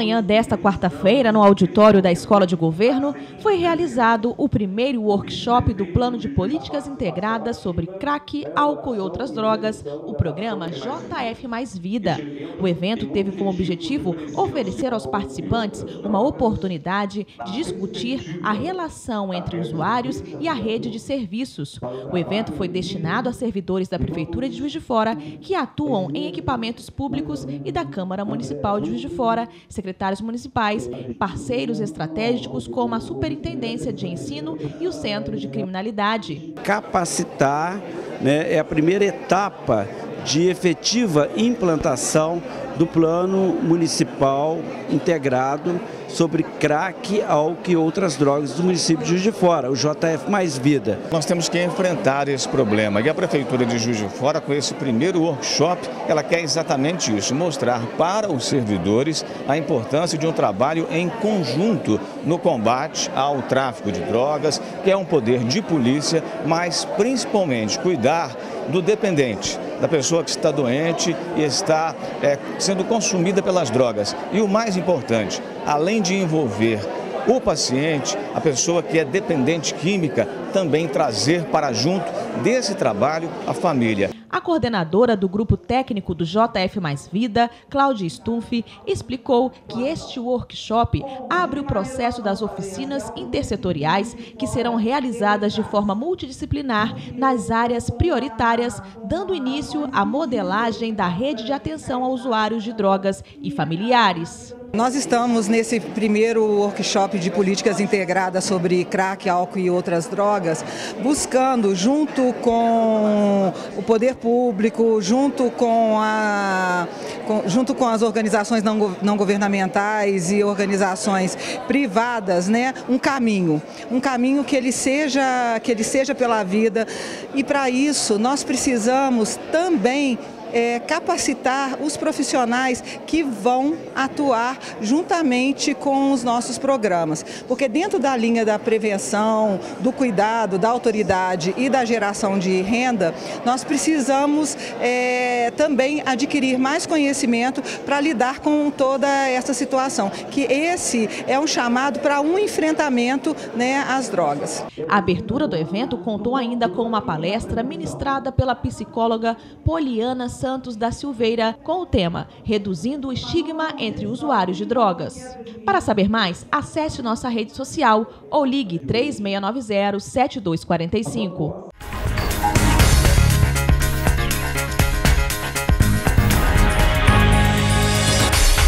manhã desta quarta-feira, no auditório da Escola de Governo, foi realizado o primeiro workshop do Plano de Políticas Integradas sobre crack, álcool e outras drogas, o programa JF Mais Vida. O evento teve como objetivo oferecer aos participantes uma oportunidade de discutir a relação entre usuários e a rede de serviços. O evento foi destinado a servidores da Prefeitura de Juiz de Fora que atuam em equipamentos públicos e da Câmara Municipal de Juiz de Fora, secretários municipais, parceiros estratégicos como a Superintendência de Ensino e o Centro de Criminalidade. Capacitar né, é a primeira etapa de efetiva implantação do Plano Municipal Integrado sobre crack, álcool e outras drogas do município de Juiz de Fora, o JF Mais Vida. Nós temos que enfrentar esse problema e a Prefeitura de Juiz de Fora, com esse primeiro workshop, ela quer exatamente isso, mostrar para os servidores a importância de um trabalho em conjunto no combate ao tráfico de drogas, que é um poder de polícia, mas principalmente cuidar do dependente, da pessoa que está doente e está é, sendo consumida pelas drogas. E o mais importante, além de envolver o paciente, a pessoa que é dependente química, também trazer para junto desse trabalho a família. A coordenadora do grupo técnico do JF Mais Vida, Cláudia Stumpf, explicou que este workshop abre o processo das oficinas intersetoriais que serão realizadas de forma multidisciplinar nas áreas prioritárias, dando início à modelagem da rede de atenção a usuários de drogas e familiares. Nós estamos nesse primeiro workshop de políticas integradas sobre crack, álcool e outras drogas, buscando, com o poder público, junto com, a, com, junto com as organizações não, não governamentais e organizações privadas, né, um caminho, um caminho que ele seja, que ele seja pela vida. E para isso nós precisamos também é, capacitar os profissionais que vão atuar juntamente com os nossos programas. Porque dentro da linha da prevenção, do cuidado, da autoridade e da geração de renda, nós precisamos é, também adquirir mais conhecimento para lidar com toda essa situação. Que esse é um chamado para um enfrentamento né, às drogas. A abertura do evento contou ainda com uma palestra ministrada pela psicóloga Poliana Santos da Silveira com o tema Reduzindo o estigma entre usuários de drogas. Para saber mais, acesse nossa rede social ou ligue 3690 7245.